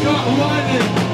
Scott Wyman.